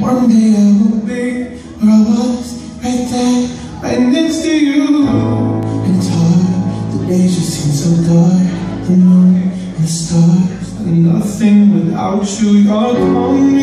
One day I will be where I was, right there, right next to you. And it's hard, the days just seem so dark. The moon and the stars are nothing without you. You're gone.